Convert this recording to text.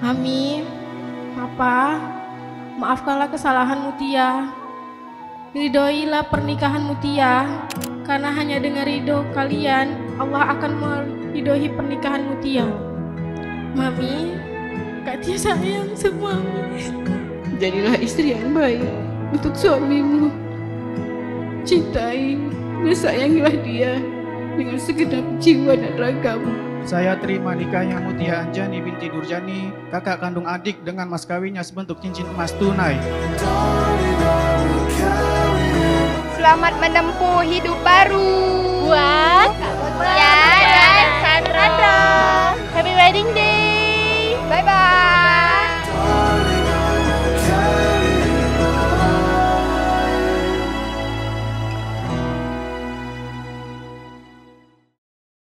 Mami, Papa, maafkanlah kesalahan Mutia. Ridhoilah pernikahan Mutia, karena hanya dengan ridho kalian, Allah akan meridhoi pernikahan Mutia. Mami, Kak Tia sayang sama Mami. Jadilah istri yang baik untuk suamimu. Cintai dan sayangilah dia dengan segenap jiwa dan ragamu. Saya terima nikahnya Mutia Anjani binti Durjani, kakak kandung adik dengan mas kawinnya sebentuk cincin emas tunai. Selamat menempuh hidup baru. Buat Mutia dan Sandra. Happy wedding day. Bye-bye.